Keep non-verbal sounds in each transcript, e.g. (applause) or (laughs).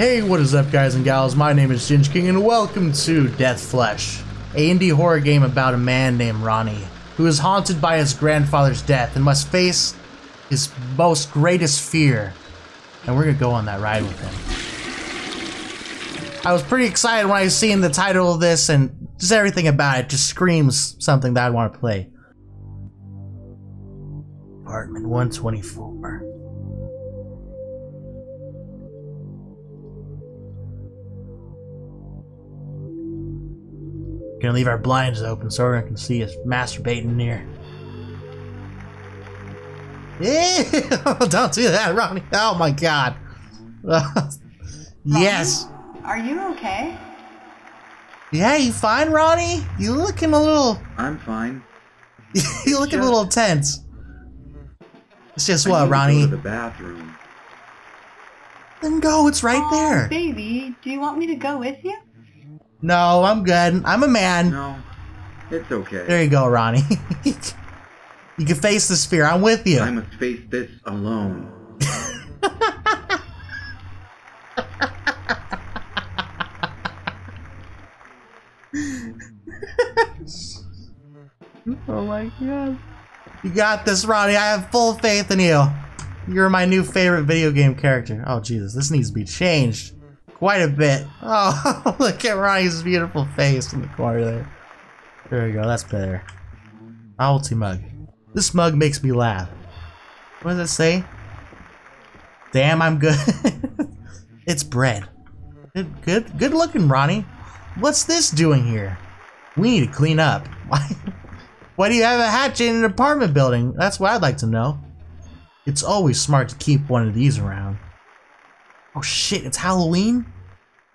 Hey, what is up guys and gals? My name is Ginge King and welcome to Death Flush, a indie horror game about a man named Ronnie, who is haunted by his grandfather's death and must face his most greatest fear. And we're gonna go on that ride with him. I was pretty excited when I seen the title of this and just everything about it just screams something that I'd want to play. Apartment 124. Gonna leave our blinds open so everyone can see us masturbating in here. Ew, (laughs) don't do that, Ronnie. Oh my god. (laughs) yes. Are you okay? Yeah, you fine, Ronnie? You looking a little. I'm fine. (laughs) you looking a little tense. It's just I what, need to Ronnie? Go to the bathroom. Then go. It's right Aw, there. baby, do you want me to go with you? No, I'm good. I'm a man. No, it's okay. There you go, Ronnie. (laughs) you can face this fear. I'm with you. I must face this alone. (laughs) Oh my god. You got this, Ronnie. I have full faith in you. You're my new favorite video game character. Oh, Jesus. This needs to be changed quite a bit. Oh, (laughs) look at Ronnie's beautiful face in the corner there. There we go. That's better. Novelty mug. This mug makes me laugh. What does it say? Damn, I'm good. (laughs) it's bread. Good, good, good looking, Ronnie. What's this doing here? We need to clean up. (laughs) Why? Why do you have a hatchet in an apartment building? That's what I'd like to know. It's always smart to keep one of these around. Oh shit, it's Halloween?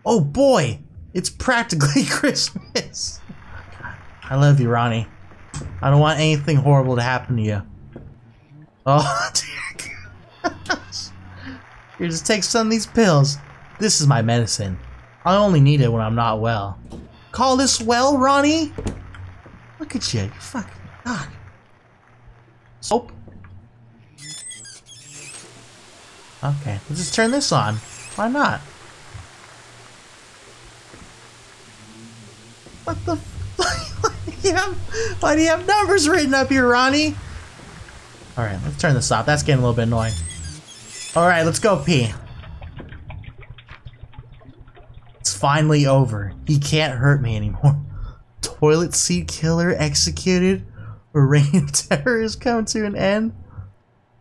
Oh boy, it's practically (laughs) Christmas. I love you, Ronnie. I don't want anything horrible to happen to you. Oh, (laughs) dear. Here, just take some of these pills. This is my medicine. I only need it when I'm not well. Call this well, Ronnie? Look at you, you fucking God. Soap. Okay, let's just turn this on. Why not? What the? f- (laughs) why, do you have, numbers written up here, Ronnie? All right, let's turn this off. That's getting a little bit annoying. All right, let's go pee. It's finally over. He can't hurt me anymore. (laughs) Toilet seat killer executed. (laughs) Reign of terror is coming to an end.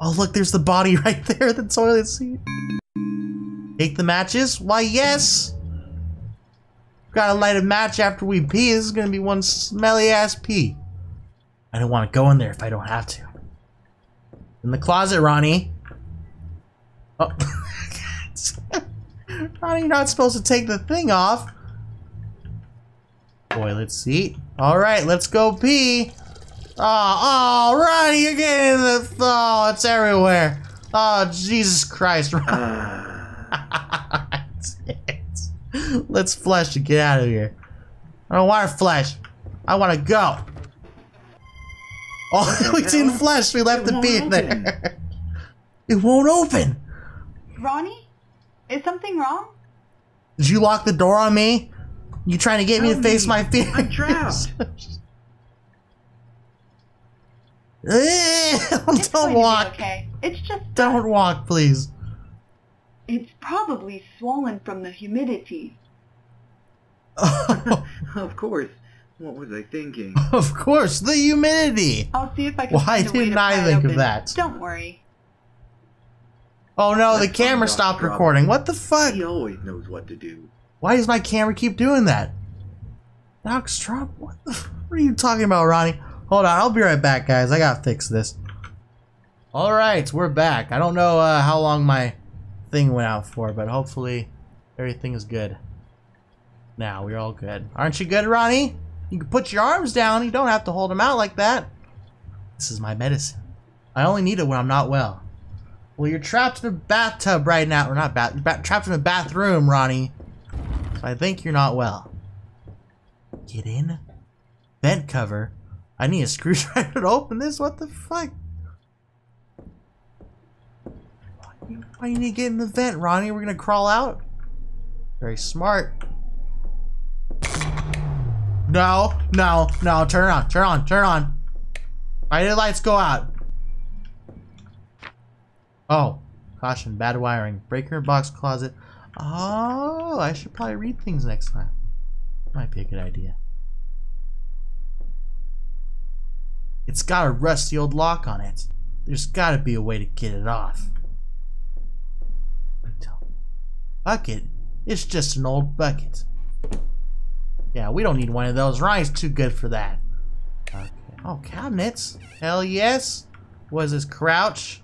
Oh, look, there's the body (laughs) right there, the toilet seat. Take the matches? Why, yes! Gotta light a match after we pee. This is gonna be one smelly ass pee. I don't want to go in there if I don't have to. In the closet, Ronnie. Oh. (laughs) Ronnie, you're not supposed to take the thing off. Toilet seat. Alright, let's go pee. Ah, oh, oh, Ronnie, you're getting the. Oh, it's everywhere. Oh, Jesus Christ. That's ah. (laughs) it. Let's flush and get out of here. I don't want to flush. I want to go. Oh, (laughs) we didn't flush. We left It the pee there. (laughs) It won't open. Ronnie? Is something wrong? Did you lock the door on me? You trying to get me to Help face me. my fears? I'm trapped. Eh, (laughs) going don't walk. Okay. It's just Don't walk, please. it's probably swollen from the humidity. (laughs) of course. What was I thinking? (laughs) of course, the humidity. I'll see if I can Why find a didn't I think of that? Don't worry. Oh no, the camera stopped recording. What the fuck? He always knows what to do. Why does my camera keep doing that? Doc Strop? What the f- What are you talking about, Ronnie? Hold on, I'll be right back, guys. I gotta fix this. Alright, we're back. I don't know uh, how long my thing went out for, but hopefully everything is good. Now, we're all good. Aren't you good, Ronnie? You can put your arms down. You don't have to hold them out like that. This is my medicine. I only need it when I'm not well. Well, you're trapped in a bathtub right now. Or not bat, you're ba- trapped in a bathroom, Ronnie. So I think you're not well. Get in. Vent cover. I need a (laughs) screwdriver to open this. What the fuck? Why you need to get in the vent, Ronnie? We're gonna crawl out? Very smart. No, no, no, turn on, turn on, turn on. Why did the lights go out? Oh, caution, bad wiring. Breaker box closet. Oh, I should probably read things next time. Might be a good idea. It's got a rusty old lock on it. There's gotta be a way to get it off. Bucket? It's just an old bucket. Yeah, we don't need one of those. Ryan's too good for that. Okay. Oh, cabinets. Hell yes. Was this crouch?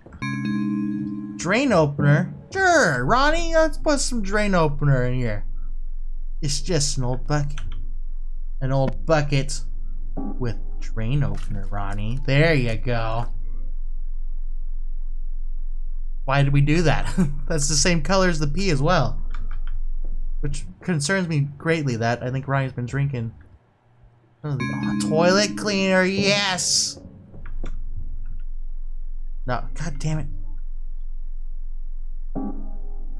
Drain opener? Sure, Ronnie, let's put some drain opener in here. It's just an old bucket. An old bucket with drain opener, Ronnie. There you go. Why did we do that? (laughs) That's the same color as the pee as well. Which concerns me greatly that I think Ryan's been drinking. Oh, toilet cleaner, yes! No, god damn it.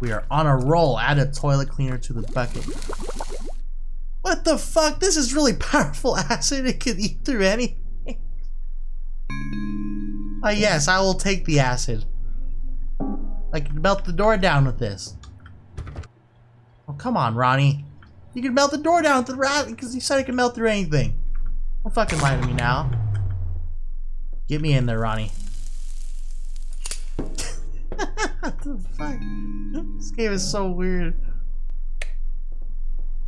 We are on a roll. Add a toilet cleaner to the bucket. What the fuck? This is really powerful (laughs) acid. It could eat through anything. Ah, uh, yes, I will take the acid. I can melt the door down with this. Oh, come on, Ronnie. You can melt the door down with the rat because you said it can melt through anything. Don't fucking lie to me now. Get me in there, Ronnie. (laughs) what the fuck? This game is so weird.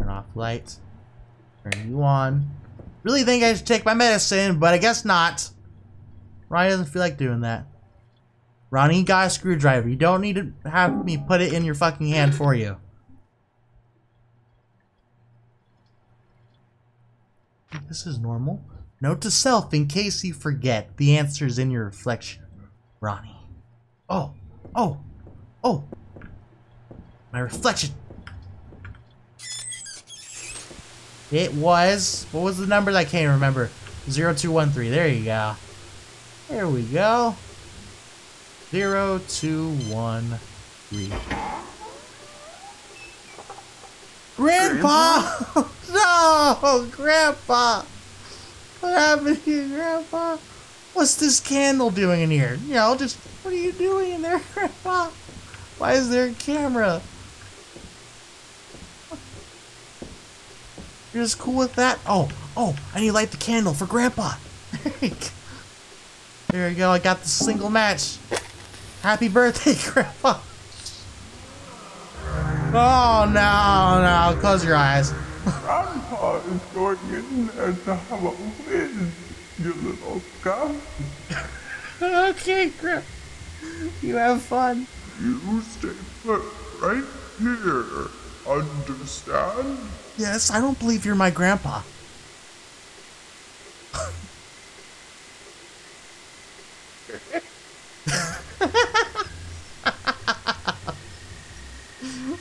Turn off lights. Turn you on. Really think I should take my medicine, but I guess not. Ronnie doesn't feel like doing that. Ronnie got a screwdriver. You don't need to have me put it in your fucking hand for you. This is normal. Note to self in case you forget. The answer is in your reflection. Ronnie. Oh. Oh. Oh. My reflection. It was, what was the number? I can't remember. 0213. There you go. There we go. 0213. Grandpa! Grandpa? (laughs) no! Grandpa! What happened to you, Grandpa? What's this candle doing in here? You know, just, what are you doing in there, (laughs) Grandpa? Why is there a camera? You're just cool with that? Oh, oh, I need to light the candle for Grandpa. (laughs) there you go, I got the single match. Happy birthday, (laughs) Grandpa. Oh, no, no, close your eyes. Grandpa is going in there to have a whiz, you little scum. (laughs) okay, Grandpa. You have fun. You stay put right here. Understand? Yes, I don't believe you're my grandpa.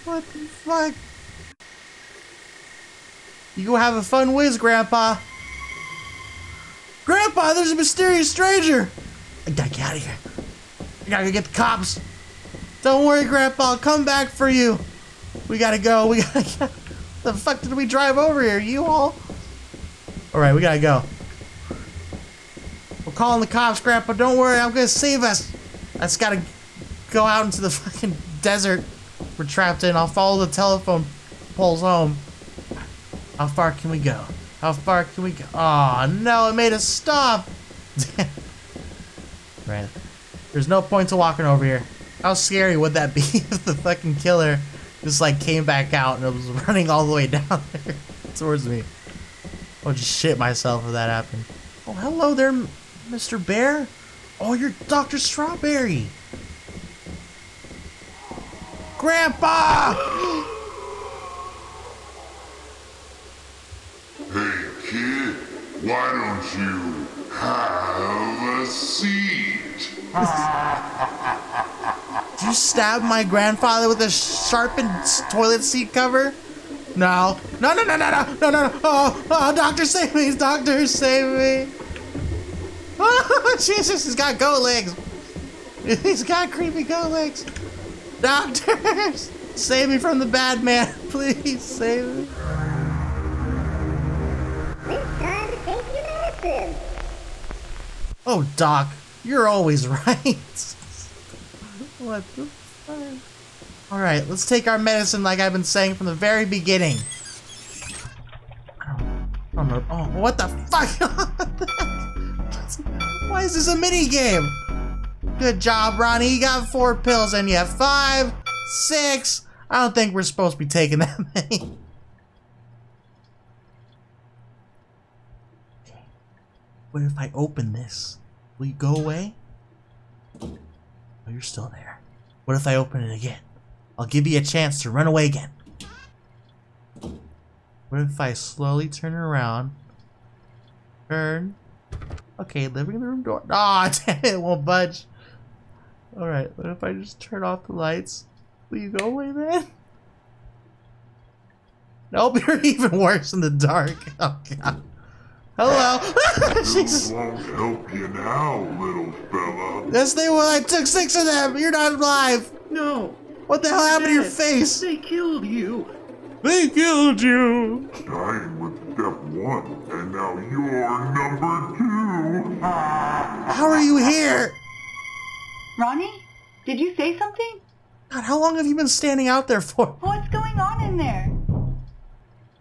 what the fuck? You go have a fun whiz, Grandpa. Grandpa, there's a mysterious stranger. I gotta get out of here. I gotta get the cops. Don't worry, Grandpa. I'll come back for you. We gotta go. We gotta (laughs) go. The fuck did we drive over here? You all? Alright, we gotta go. We're calling the cops, Grandpa. Don't worry, I'm gonna save us. I just gotta go out into the fucking desert we're trapped in. I'll follow the telephone poles home. How far can we go? How far can we go? Oh no, it made us stop. (laughs) right. There's no point to walking over here. How scary would that be (laughs) if the fucking killer just like came back out and it was (laughs) running all the way down (laughs) there towards me. I just shit myself if that happened. Oh, hello there, Mr. Bear. Oh, you're Dr. Strawberry. Grandpa! (gasps) Hey, kid, why don't you have a seat? (laughs) Did you stab my grandfather with a sharpened toilet seat cover? No. No, no, no, no, no, no, no, no. Oh, oh, doctor, save me. Doctor, save me. (laughs) Oh, Jesus, he's got goat legs. He's got creepy goat legs. Doctors. Save me from the bad man. (laughs) Please save me. It's time to take your medicine. Oh, Doc, you're always (laughs) right. What the fuck? Alright, let's take our medicine like I've been saying from the very beginning. Oh, what the fuck? (laughs) Why is this a mini game? Good job, Ronnie. You got four pills and you have five, six. I don't think we're supposed to be taking that (laughs) many. What if I open this? Will you go away? Oh, you're still there. What if I open it again? I'll give you a chance to run away again. What if I slowly turn around? Turn. Okay, living room door. Ah, (laughs) damn it, it won't budge. Alright, what if I just turn off the lights? Will you go away then? (laughs) Nope, (laughs) you're even worse in the dark. Oh god. Hello. (laughs) She's Won't help you now, little fella. Yes, they will. I took six of them. You're not alive. No! What the hell happened to your face? They killed you! They killed you. Dying with step one, and now you're number two. How are you here? Ronnie? Did you say something? God, how long have you been standing out there for? What's going on in there?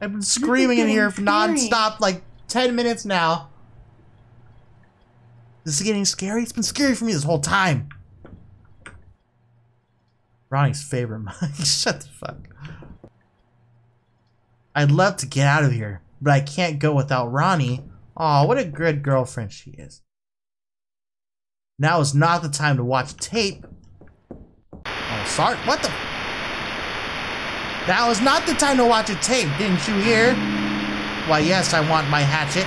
I've been screaming in here getting non-stop like 10 minutes now. This is getting scary? It's been scary for me this whole time. Ronnie's favorite (laughs) mic. Shut the fuck. I'd love to get out of here, but I can't go without Ronnie. Aw, what a good girlfriend she is. Now is not the time to watch tape. Oh, sorry. What the? Now is not the time to watch a tape, didn't you hear? Why, yes, I want my hatchet.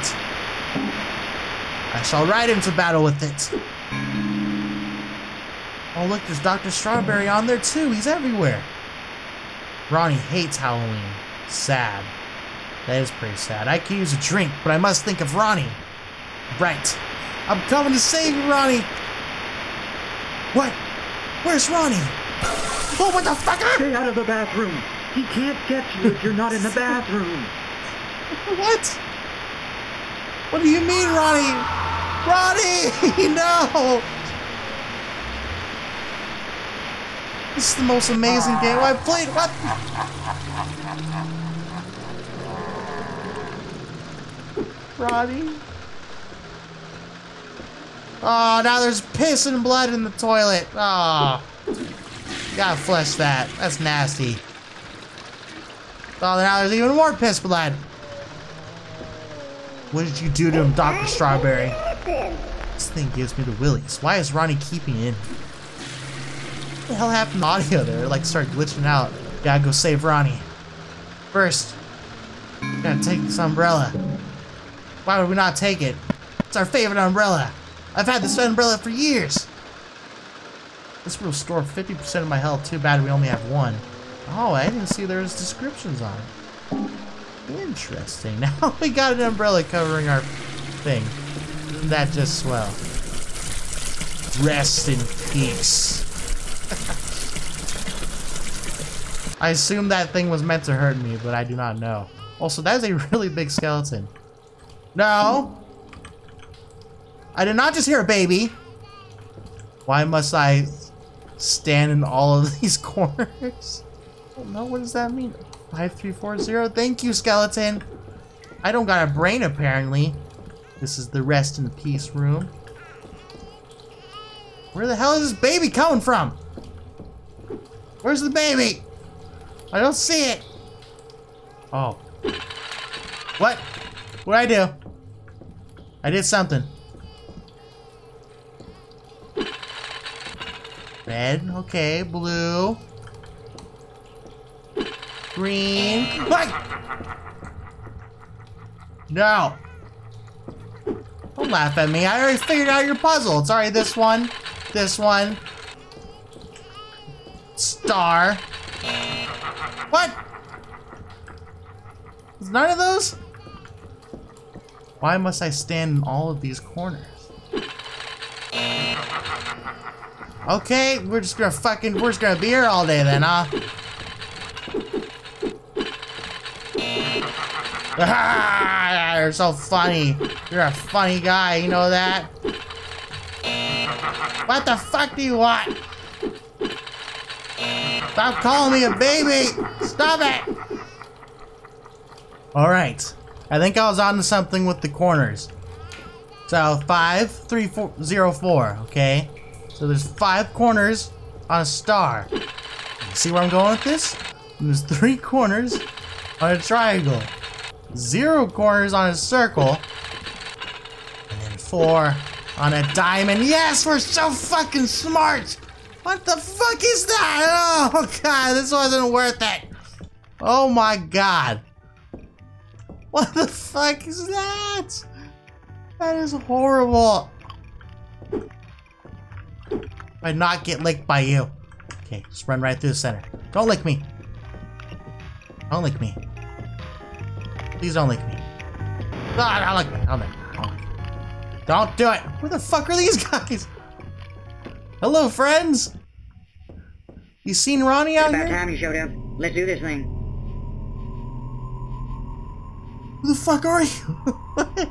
I shall ride into battle with it. Oh, look, there's Dr. Strawberry on there too. He's everywhere. Ronnie hates Halloween. Sad. That is pretty sad. I could use a drink, but I must think of Ronnie. Right. I'm coming to save you, Ronnie. What? Where's Ronnie? Oh, what the fuck? Ah! Stay out of the bathroom! He can't get you if you're not in the (laughs) bathroom! (laughs) What? What do you mean, Ronnie? Ronnie! (laughs) No! This is the most amazing game I've played. What? Ronnie? Oh, now there's piss and blood in the toilet. Ah. Oh. Gotta flush that. That's nasty. Oh, now there's even more piss blood. What did you do to him, Dr. Strawberry? This thing gives me the willies. Why is Ronnie keeping in? What the hell happened to audio there? Like started glitching out. Gotta go save Ronnie. First, gotta take this umbrella. Why would we not take it? It's our favorite umbrella. I've had this umbrella for years. This will restore 50% of my health. Too bad we only have one. Oh, I didn't see there was descriptions on it. Interesting. (laughs) Now we got an umbrella covering our thing. Isn't that just swell? Rest in peace. (laughs) I assume that thing was meant to hurt me, but I do not know. Also, that is a really big skeleton. No! I did not just hear a baby. Why must I stand in all of (laughs) these corners? Know. What does that mean? 5340? Thank you, skeleton. I don't got a brain, apparently. This is the rest in the peace room. Where the hell is this baby coming from? Where's the baby? I don't see it. Oh. What? What'd I do? I did something. Red, okay, blue. Green. What? No. Don't laugh at me. I already figured out your puzzle. It's already this one, this one. Star. What? Is none of those? Why must I stand in all of these corners? Okay, we're just gonna fucking, we're just gonna be here all day then, huh? Ah, (laughs) you're so funny. You're a funny guy, you know that? What the fuck do you want? Stop calling me a baby! Stop it! Alright. I think I was on to something with the corners. So, five, three, four, zero, four, okay? So there's five corners on a star. See where I'm going with this? There's three corners on a triangle. Zero corners on a circle. And then four on a diamond. Yes, we're so fucking smart! What the fuck is that? Oh god, this wasn't worth it. Oh my god. What the fuck is that? That is horrible. I not get licked by you. Okay, just run right through the center. Don't lick me. Don't lick me. Please don't lick me. Ah, don't lick me. Don't lick me. Don't, lick me. don't do it. Where the fuck are these (laughs) guys? Hello, friends. You seen Ronnie out it's About here? time you showed up. Let's do this thing. Who the fuck are you?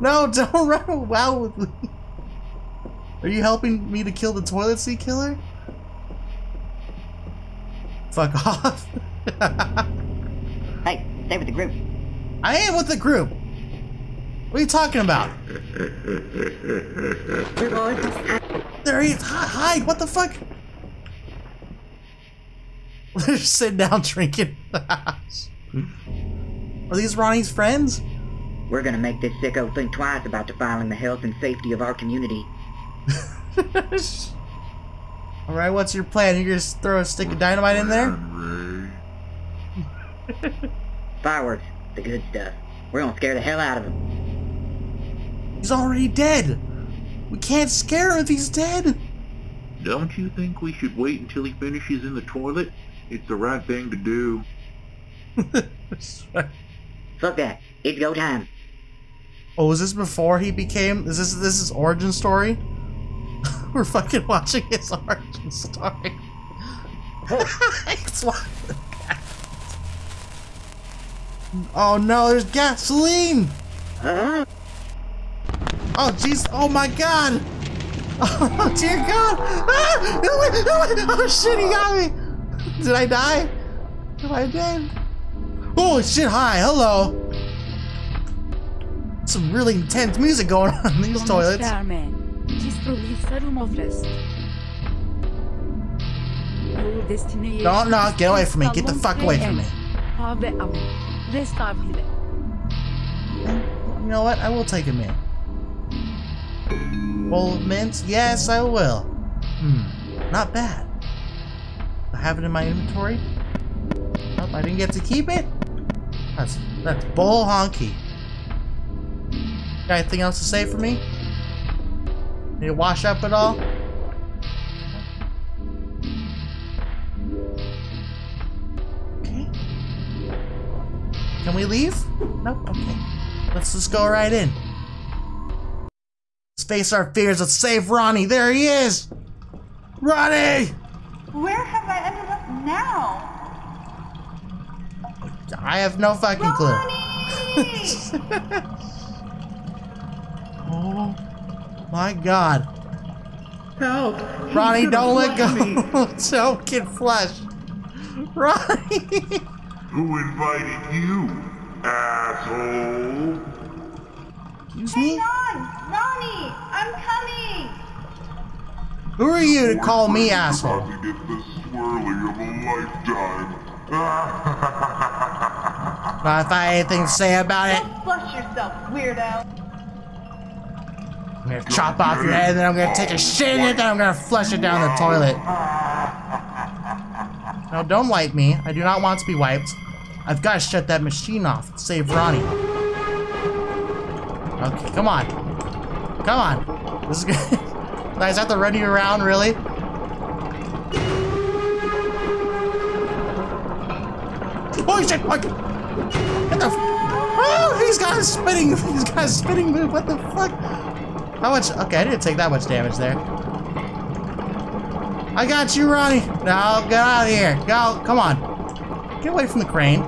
(laughs) no, don't run around with me. Are you helping me to kill the toilet seat killer? Fuck (laughs) off. Hey, stay with the group. I am with the group. What are you talking about? (laughs) There he is. Hi- Hide. What the fuck? (laughs) They're just sitting down (laughs) drinking. Are these Ronnie's friends? We're gonna make this sicko think twice about defiling the health and safety of our community. Alright, what's your plan? You just throw a stick of dynamite in there? Fireworks, the good stuff. We're gonna scare the hell out of him. He's already dead. We can't scare him if he's dead. Don't you think we should wait until he finishes in the toilet? It's the right thing to do. (laughs) Fuck that. It's go time. oh, was this before he became? Is this this is origin story? (laughs) We're fucking watching his origin story. (laughs) It's what- oh no, there's gasoline! Huh? Oh jeez, oh my god! (laughs) Oh dear god! Ah! No, wait, no, wait. Oh shit, he got me! Did I die? Am I dead? Holy shit, hi, hello! Some really intense music going on in these toilets. Starman. Destroy Serum of Rest. Your destination Don't knock, get away from me, get the fuck away from me. The hour. You know what? I will take a mint. Bowl of mints? Yes, I will. Hmm, not bad. I have it in my inventory. Oh, I didn't get to keep it. That's that's bull honky. Got anything else to say for me? Need to wash up at all? Can we leave? Nope. Okay. Let's just go right in. Let's face our fears. Let's save Ronnie. There he is. Ronnie! Where have I ended up now? I have no fucking clue. Ronnie! (laughs) Oh my god. Help! Ronnie, don't let go. (laughs) don't get flesh. Ronnie! (laughs) Who invited you, asshole? Excuse Hang me? on! Ronnie! I'm coming! Who are you to call me asshole? About to get the swirling of a lifetime. Not if I have anything to say about it. Don't flush yourself, weirdo! I'm gonna chop off your head, and then I'm gonna take a shit in it, then I'm gonna flush it down the toilet. (laughs) No, don't wipe me. I do not want to be wiped. I've got to shut that machine off save Ronnie. Okay, come on. Come on. This is (laughs) good. I have to run you around, really? Holy shit! What? What the? f- Oh, he's got a spinning. (laughs) He's got a spinning move. What the fuck? How much? Okay, I didn't take that much damage there. I got you, Ronnie. Now get out of here. Go. Come on. Get away from the crane.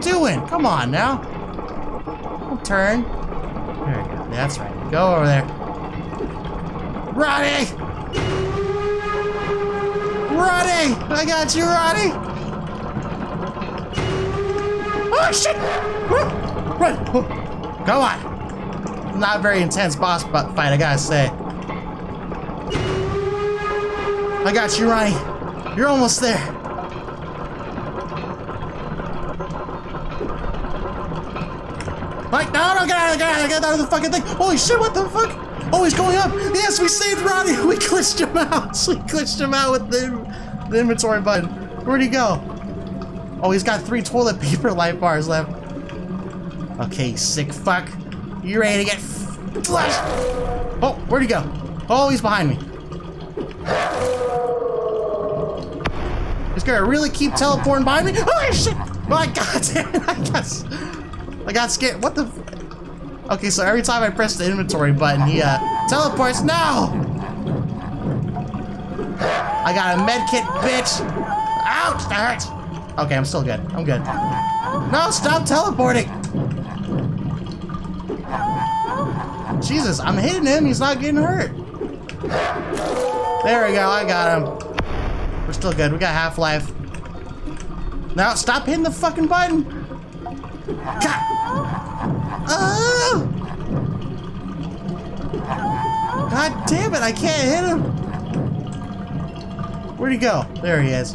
Doing? Come on now. Don't turn. There you go. That's right. Go over there. Ronnie! Ronnie! I got you, Ronnie! Oh, shit! Run! Come on! Not very intense boss fight, I gotta say. I got you, Ronnie. You're almost there. No, get out get out, get out of the fucking thing. Holy shit, what the fuck? Oh, he's going up. Yes, we saved Ronnie. (laughs) We glitched him out. (laughs) We glitched him out with the, the inventory button. Where'd he go? Oh, he's got three toilet (laughs) paper life bars left. Okay, sick fuck. You ready to get flushed? Oh, where'd he go? Oh, he's behind me. He's gonna really keep teleporting behind me. Oh shit! My god damn it! I got, I got scared. What the? Okay, so every time I press the inventory button, he uh, teleports. No! I got a med kit, bitch. Ouch! That hurts. Okay, I'm still good. I'm good. No, stop teleporting. Jesus, I'm hitting him. He's not getting hurt. There we go. I got him. We're still good. We got half life. Now stop hitting the fucking button. God. Oh. God damn it! I can't hit him. Where'd he go? There he is.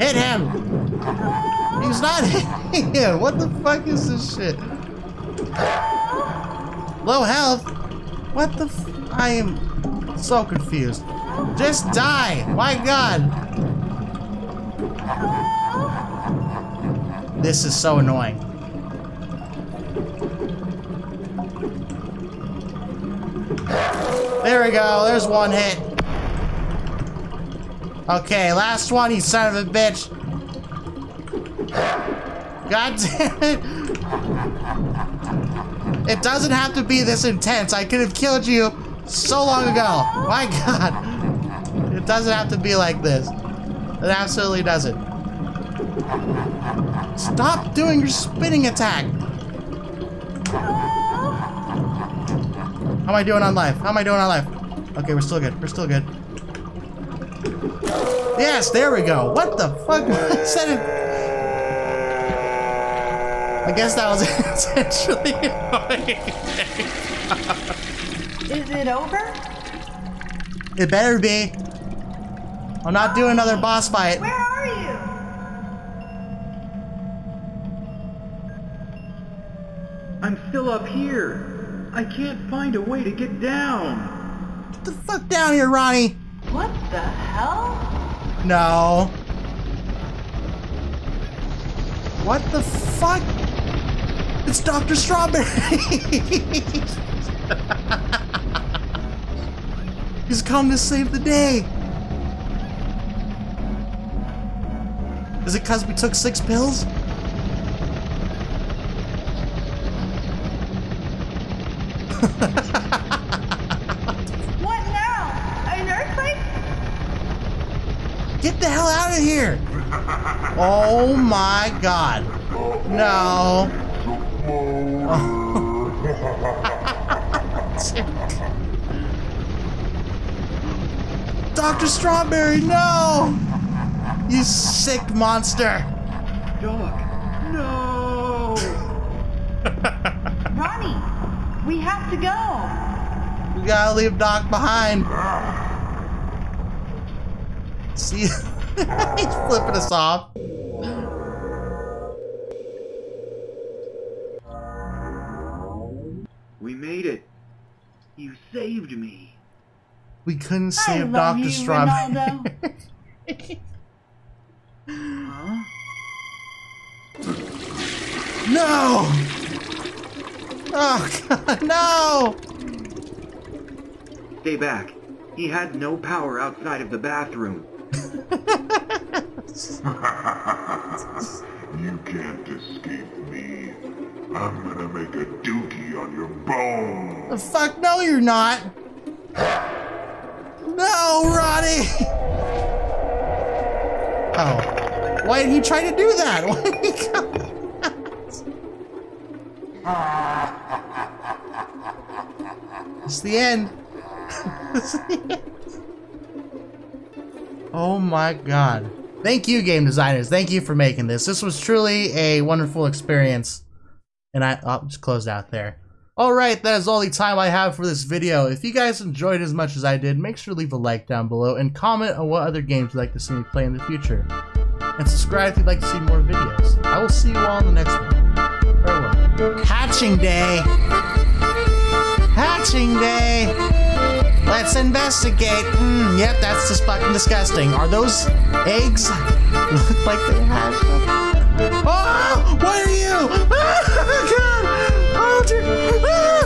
Hit him! He's not (laughs) hitting him! What the fuck is this shit? Low health? What the I am so confused. Just die! My god! This is so annoying. There we go, there's one hit. Okay, last one, you son of a bitch. God damn it. It doesn't have to be this intense. I could have killed you so long ago. My god. It doesn't have to be like this. It absolutely doesn't. Stop doing your spinning attack. How am I doing on life? How am I doing on life? Okay, we're still good. We're still good. Yes, there we go. What the fuck? (laughs) I said it. I guess that was (laughs) annoying. (laughs) Is it over? It better be. I'm not doing another boss fight. Where are you? I'm still up here. I can't find a way to get down. Get the fuck down here, Ronnie. What the hell? No. What the fuck? It's Dr. Strawberry. (laughs) He's come to save the day. Is it because we took six pills? (laughs) What now? An earthquake? Get the hell out of here! Oh my god. No. (laughs) Dr. Strawberry, no! You sick monster! Doc, no! (laughs) Ronnie, we have to go. We gotta leave Doc behind. See, (laughs) he's flipping us off. We made it. You saved me. We couldn't save Dr. Strawberry. (laughs) Ronaldo. Huh? No! Oh god, no! Stay back. He had no power outside of the bathroom. (laughs) You can't escape me. I'm gonna make a dookie on your bone. The oh, fuck no you're not! No, Ronnie! Oh. Why did he try to do that? (laughs) Why did he come? It's the end. (laughs) It's the end. Oh my god. Thank you, game designers. Thank you for making this. This was truly a wonderful experience. And I, oh, I'll just close out there. Alright, that is all the time I have for this video. If you guys enjoyed as much as I did, make sure to leave a like down below and comment on what other games you'd like to see me play in the future. And subscribe if you'd like to see more videos. I will see you all in the next one. Farewell. Hatching day! Hatching day! Let's investigate. Mm, yep, that's just fucking disgusting. Are those eggs? Look (laughs) like they hatched. Oh! What are you? (laughs) Oh, God! Oh, dear. Ah,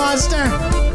monster.